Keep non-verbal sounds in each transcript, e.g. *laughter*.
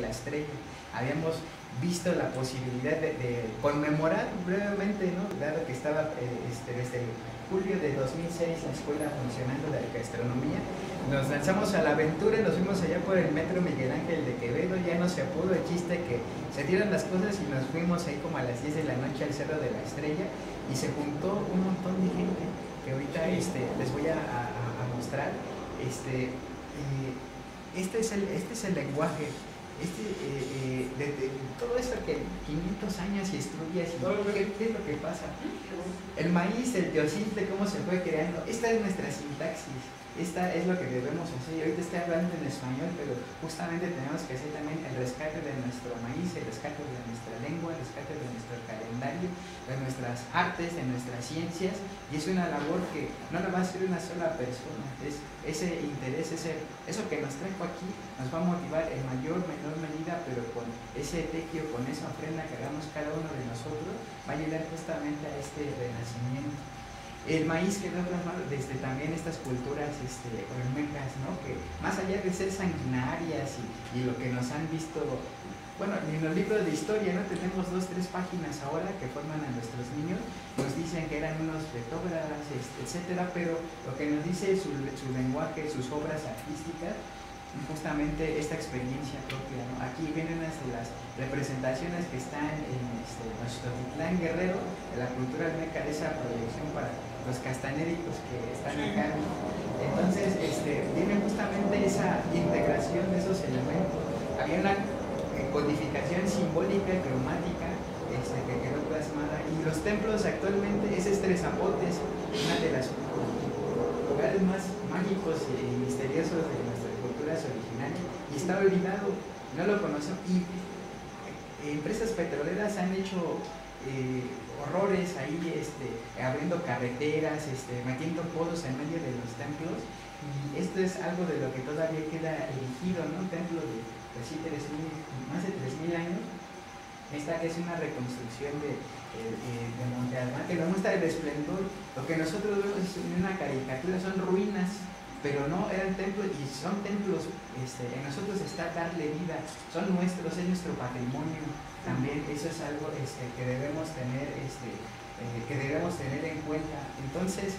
la estrella. Habíamos visto la posibilidad de, conmemorar brevemente, ¿no? dado que estaba eh, este, desde julio de 2006 la escuela funcionando de gastronomía, nos lanzamos a la aventura y nos fuimos allá por el metro Miguel Ángel de Quevedo, ya no se pudo el chiste que se dieron las cosas y nos fuimos ahí como a las 10 de la noche al Cerro de la Estrella y se juntó un montón de gente que ahorita este, les voy a, mostrar. Este, eh, este, es el, este es el lenguaje este, eh, eh, de, todo esto que 500 años y estudias y ¿qué, ¿qué, es lo que pasa? El maíz, el teocinte, cómo se fue creando. Esta es nuestra sintaxis. Esta es lo que debemos hacer. Ahorita estoy hablando en español, pero justamente tenemos que hacer también el rescate de nuestro maíz, el rescate de nuestra lengua, el rescate de nuestro calendario, de nuestras artes, de nuestras ciencias. Y es una labor que no lo va a hacer una sola persona. Es ese interés, ese, eso que nos trajo aquí, nos va a motivar en mayor menor medida, pero con ese tequio, con esa ofrenda que hagamos cada uno de nosotros, va a ayudar justamente a este renacimiento. El maíz quedó plasmado desde también estas culturas este, ¿no? que más allá de ser sanguinarias y, lo que nos han visto, bueno, en los libros de historia, ¿no? tenemos dos, tres páginas ahora que forman a nuestros niños, nos dicen que eran unos retógrafos, este, etcétera, pero lo que nos dice su, su lenguaje, sus obras artísticas, justamente esta experiencia propia. Aquí vienen de las representaciones que están en este, nuestro plan Guerrero, de la cultura meca, de esa proyección para los castanéricos que están acá. Entonces, este, viene justamente esa integración de esos elementos. Había una codificación simbólica, cromática, este, que quedó plasmada. Y los templos actualmente es Estresapotes, una de las lugares más mágicos y misteriosos de original y está olvidado, no lo conocen. Y empresas petroleras han hecho eh, horrores ahí, este, abriendo carreteras, este, metiendo pozos en medio de los templos. Y esto es algo de lo que todavía queda erigido, ¿no? Templo de pues más de 3.000 años. Esta es una reconstrucción de, de Monte Alma que nos muestra el esplendor. Lo que nosotros vemos en una caricatura son ruinas pero no eran templos y son templos, este, en nosotros está darle vida, son nuestros, es nuestro patrimonio también, eso es algo este, que debemos tener, este, eh, que debemos tener en cuenta. Entonces,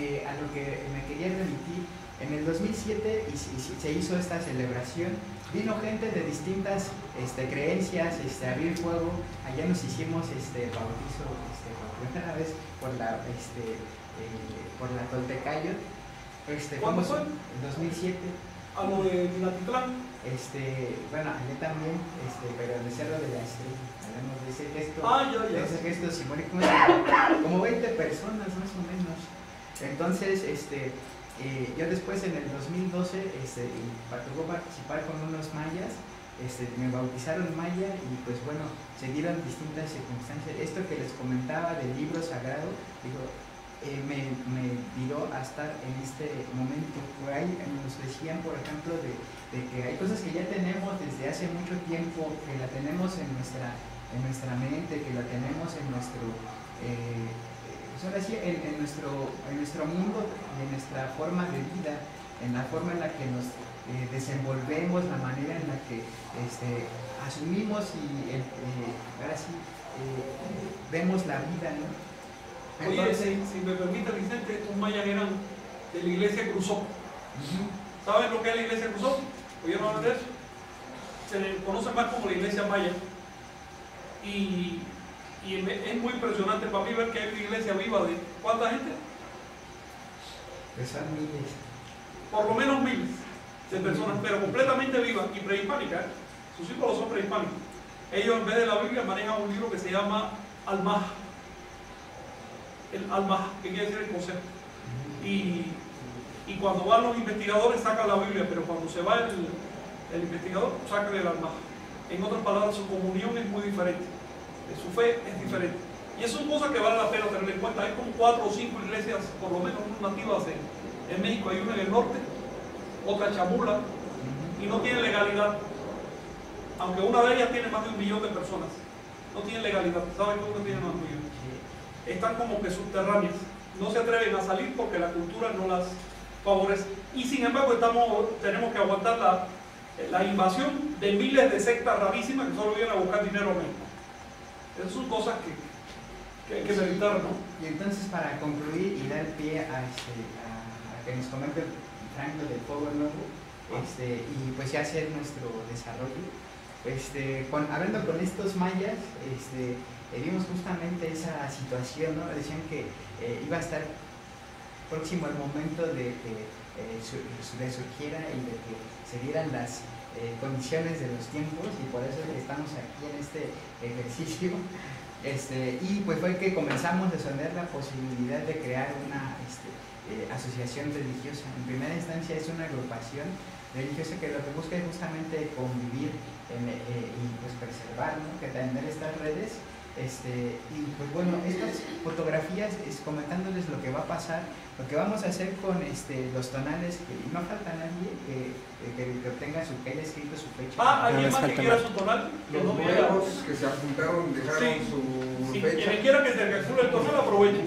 eh, a lo que me quería remitir, en el 2007 y, se hizo esta celebración, vino gente de distintas este, creencias, este, abrir fuego, allá nos hicimos este bautizo este, por primera vez por la, este, eh, por la Toltecayo, este, ¿Cuándo fue? En 2007. ¿A lo de Minatitlán? Este, bueno, allá también, este, pero en el Cerro de la Estrella. Hablamos de ese gesto. Ah, ya, ya. De ese gesto simbólico. Como 20 personas más o menos. Entonces, este, eh, yo después en el 2012 este, tocó participar con unos mayas. Este, me bautizaron maya y pues bueno, se dieron distintas circunstancias. Esto que les comentaba del libro sagrado, eh, me, me tiró a estar en este momento. Por ahí nos decían, por ejemplo, de, que hay cosas que ya tenemos desde hace mucho tiempo, que la tenemos en nuestra, en nuestra mente, que la tenemos en nuestro, eh, en, en, nuestro, en nuestro mundo en nuestra forma de vida, en la forma en la que nos eh, desenvolvemos, la manera en la que este, asumimos y ahora sí vemos la vida, ¿no? Oye, si, me permite Vicente, mayas eran de la iglesia Cruzó. ¿Saben lo que es la iglesia Cruzó? ¿Oyeron hablar de eso? Se le conoce más como la iglesia maya. Y, es muy impresionante para mí ver que hay una iglesia viva de ¿cuánta gente? miles. Por lo menos miles de personas, pero completamente vivas y prehispánicas. ¿eh? Sus símbolos son prehispánicos. Ellos en vez de la Biblia manejan un libro que se llama Almaj el alma, que quiere decir el concepto. Y, y, cuando van los investigadores sacan la Biblia, pero cuando se va el, el investigador, saca el alma. En otras palabras, su comunión es muy diferente, su fe es diferente. Y eso es una cosa que vale la pena tener en cuenta. Hay como cuatro o cinco iglesias, por lo menos nativas en, México. Hay una en el norte, otra Chamula, y no tiene legalidad. Aunque una de ellas tiene más de un millón de personas. No tiene legalidad. ¿Saben cómo tiene más de un millón? están como que subterráneas. No se atreven a salir porque la cultura no las favorece. Y sin embargo estamos, tenemos que aguantar la, la invasión de miles de sectas rarísimas que solo vienen a buscar dinero a México. Esas son cosas que, que hay que meditar, ¿no? Y entonces para concluir y dar pie a, este, a, que nos comente Franco del Fuego Nuevo, ah. este, y pues ya hacer nuestro desarrollo, este, con, hablando con estos mayas, este, eh, vimos justamente esa situación, ¿no? Decían que eh, iba a estar próximo el momento de que eh, resurgiera y de que se dieran las eh, condiciones de los tiempos y por eso estamos aquí en este ejercicio. *laughs* Este, y pues fue que comenzamos a sonar la posibilidad de crear una este, eh, asociación religiosa. En primera instancia es una agrupación religiosa que lo que busca es justamente convivir eh, y pues preservar, ¿no? que tener estas redes este, y pues bueno, estas fotografías es comentándoles lo que va a pasar, lo que vamos a hacer con este, los tonales, que no falta nadie que, que, que obtenga su, que haya escrito su fecha. Ah, ¿alguien más que quiera su tonal? los nuevos que se apuntaron dejaron su sí, fecha. Quien quiera que se calcule el tonal, aproveche.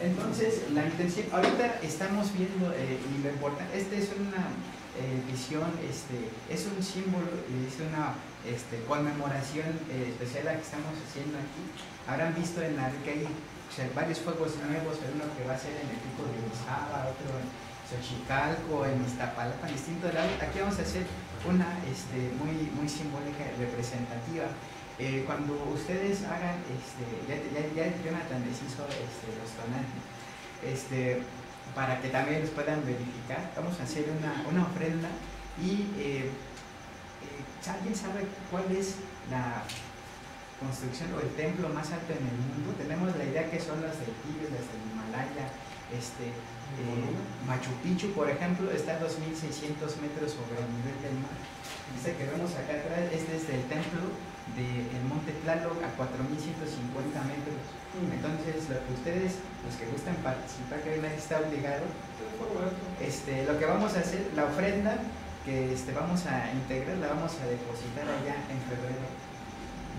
Entonces, la intención, ahorita estamos viendo, eh, y lo importante, esta es una eh, visión, este, es un símbolo, es una este, conmemoración eh, especial la que estamos haciendo aquí. Habrán visto en la que hay varios fuegos nuevos, uno que va a ser en el tipo de Orizaba, otro en Xochicalco, en Iztapalapa, en distintos lados. Aquí vamos a hacer una este, muy, muy simbólica, representativa. Eh, cuando ustedes hagan, este, ya, ya, ya Jonathan les hizo este, los tonales, este, para que también los puedan verificar, vamos a hacer una, una ofrenda y eh, ¿Alguien sabe cuál es la construcción o el templo más alto en el mundo? Tenemos la idea que son las del Tíbet, las del Himalaya, este, eh, Machu Picchu, por ejemplo, está a 2.600 metros sobre el nivel del mar. Este que vemos acá atrás es desde el templo del Monte Tlaloc a 4.150 metros. Mm. Entonces, lo que ustedes, los que gustan participar, que nadie está obligado, este, lo que vamos a hacer, la ofrenda que este, vamos a integrar, la vamos a depositar allá en febrero.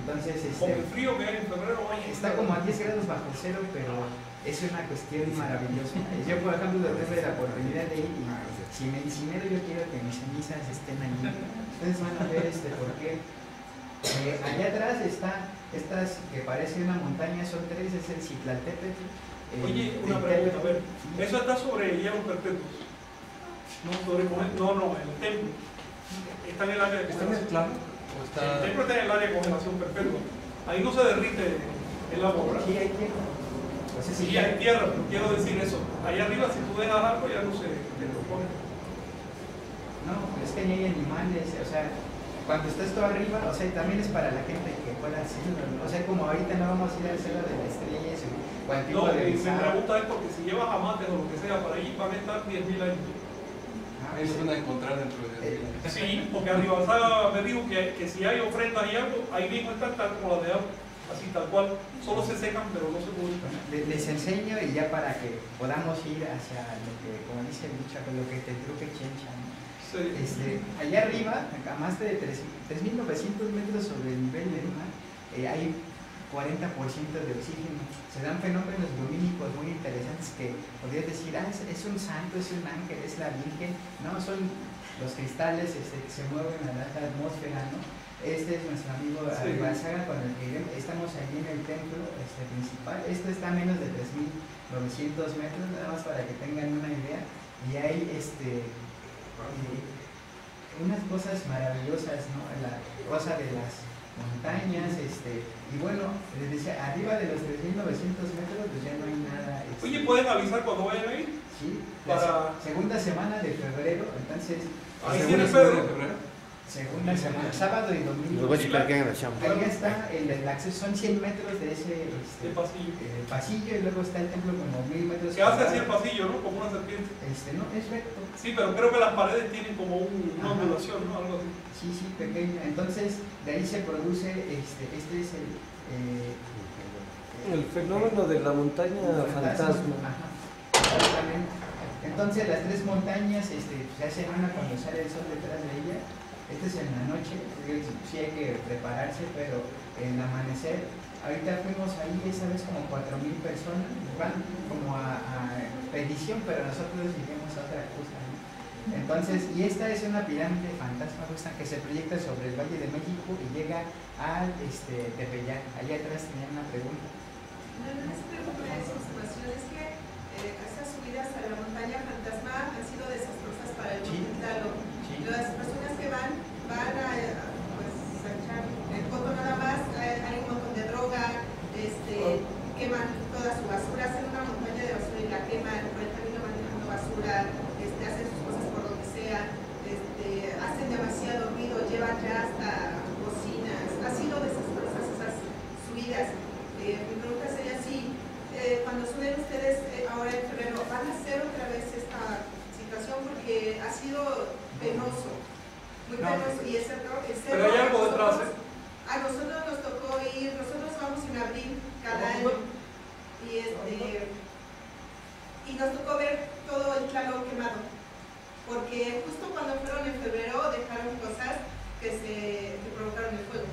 Entonces, este, el frío que hay en febrero, está como a 10 grados bajo cero, pero es una cuestión maravillosa. Yo, por ejemplo, tuve la oportunidad de ir y si me dinero yo quiero que mis cenizas estén allí. Ustedes van a ver este, por qué. Eh, allá atrás está, estas que parece una montaña, son tres, es el Citlaltépetl. Oye, una pregunta, a ver, eso está sobre hielo perpetuos. No, no, no, el templo está en el área de congelación. ¿Está está... El templo está en el área de congelación perpetua. Ahí no se derrite el agua. Sí, hay tierra. Sí, hay tierra, pero quiero decir eso. Ahí arriba, si tú dejas algo, ya no se propone. No, es que ni hay animales, o sea, cuando estás todo arriba, o sea, también es para la gente que pueda hacerlo, o sea, como ahorita no vamos a ir al cielo de la estrella o al tipo no, mi pregunta es porque si llevas amantes o lo que sea para allí, van a estar 10.000 años. Se van a encontrar dentro de Sí, porque Arriba me dijo que, que, si hay ofrendas y algo, ahí mismo están tal como las de agua, así tal cual. Solo se secan, pero no se publican. Les, enseño y ya para que podamos ir hacia lo que, como dice Lucha, con lo que te truque Chencha. Sí. Este, allá arriba, a más de 3.900 metros sobre el nivel del mar, eh, hay 40% de oxígeno. Se dan fenómenos lumínicos muy interesantes que podrías decir, ah, es, un santo, es un ángel, es la Virgen. No, son los cristales este, que se mueven a la atmósfera, ¿no? Este es nuestro amigo sí. con el que estamos allí en el templo este, principal. Esto está a menos de 3.900 metros, nada más para que tengan una idea. Y hay este, eh, unas cosas maravillosas, ¿no? La cosa de las montañas, este, y bueno, les decía, arriba de los 3.900 metros pues ya no hay nada. Este, Oye, ¿pueden avisar cuando vayan a ir? Sí, para... segunda semana de febrero, entonces... ¿Ahí tiene Pedro? Segunda semana, sábado y domingo. Ahí está el, el, acceso, son 100 metros de ese este, pasillo. Eh, pasillo y luego está el templo como 1000 metros. ¿Qué hace así el pasillo, no? Como una serpiente. Este, no, es recto. Sí, pero creo que las paredes tienen como un, una ondulación, ¿no? Algo así. Sí, sí, pequeña. Entonces, de ahí se produce, este, este es el... Eh, el fenómeno de la montaña fantasma. Ajá, exactamente. Entonces las tres montañas este, se hacen una cuando sale el sol detrás de ella este es en la noche, sí hay que prepararse, pero en el amanecer, ahorita fuimos ahí esa vez como 4.000 personas, van como a, a, petición, pero nosotros dijimos otra cosa. Entonces, y esta es una pirámide fantasma que se proyecta sobre el Valle de México y llega al este, Tepeyac. Atrás tenían una pregunta. No, no es pregunta, es observación, es que eh, subidas a la montaña fantasma han sido desastrosas para el Sí. Monte Sí. Las personas que van, van a, a, pues, a echar el coto nada más, hay, hay un montón de droga, este, queman toda su basura, hacen una montaña de basura y la queman, por el camino van dejando basura, este, hacen sus cosas por donde sea, este, hacen demasiado ruido, llevan ya hasta bocinas, ha sido desastrosas esas subidas. Eh, mi pregunta sería si eh, cuando suben ustedes eh, ahora en febrero, ¿van a hacer otra vez esta situación? Porque ha sido penoso, muy No, penoso. Y es cerro, el Pero hay algo detrás, nosotros- A nosotros nos tocó ir, nosotros vamos en abril cada Vamos a año ver. y este y nos tocó ver todo el claro quemado porque justo cuando fueron en febrero dejaron cosas que se que provocaron el fuego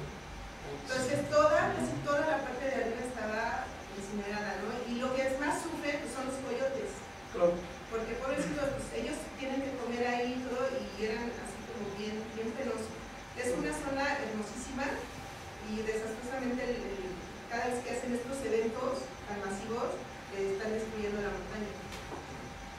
entonces toda casi toda la parte de arriba estaba incinerada ¿no? y lo que más sufre pues, son los coyotes Claro. porque pobrecitos pues, ellos tienen que comer ahí y todo y eran así como bien bien penosos es una zona hermosísima y desastrosamente el- el- cada vez que hacen estos eventos tan masivos eh, están destruyendo la montaña.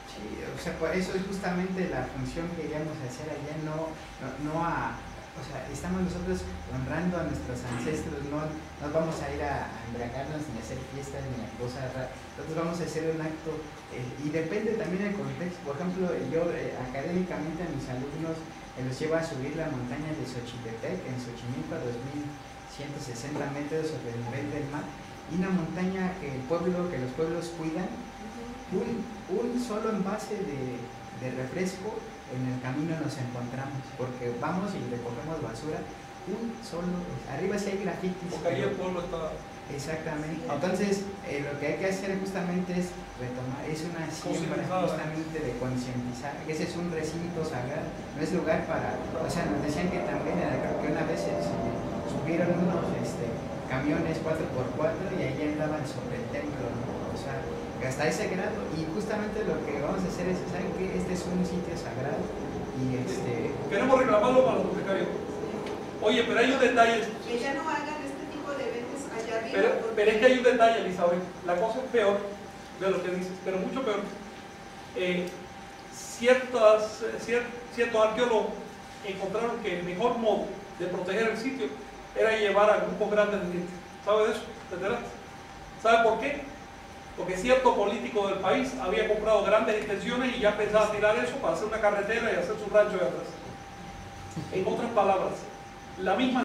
Sí, o sea, por eso es justamente la función que queríamos hacer allá, no, no, a, o sea, estamos nosotros honrando a nuestros ancestros, no no vamos a ir a, a embriagarnos ni a hacer fiestas ni a cosas raras, nosotros vamos a hacer un acto, eh, y depende también del contexto, por ejemplo, yo eh, académicamente a mis alumnos eh, los llevo a subir la montaña de Xochitepec, en Xochimilco, a 2160 metros sobre el nivel del mar, y una montaña que el pueblo, que los pueblos cuidan, un, un solo envase de, de refresco en el camino nos encontramos, porque vamos y recogemos basura, un solo, arriba sí hay grafitis. Porque ahí el pueblo está. Exactamente. Entonces, eh, lo que hay que hacer justamente es retomar, es una siembra justamente de concientizar, que ese es un recinto sagrado, no es lugar para, o sea, nos decían que también, creo que una vez se subieron unos este, camiones 4x4 y ahí andaban sobre el templo, ¿no? o sea, hasta ese grado, y justamente lo que vamos a hacer es, ¿saben qué? Este es un sitio sagrado y este... Queremos reclamarlo para los becarios. Oye, pero hay un detalle. Que ya no hagan este tipo de eventos allá arriba. Pero, porque- pero es que hay un detalle, Elizabeth. La cosa es peor de lo que dices, pero mucho peor. Eh, ciertas, eh, cier- ciertos arqueólogos encontraron que el mejor modo de proteger el sitio era llevar a grupos grandes de gente. ¿Sabe de eso? ¿Te enteraste? ¿Sabe por qué? Porque cierto político del país había comprado grandes extensiones y ya pensaba tirar eso para hacer una carretera y hacer su rancho de atrás. En otras palabras, la misma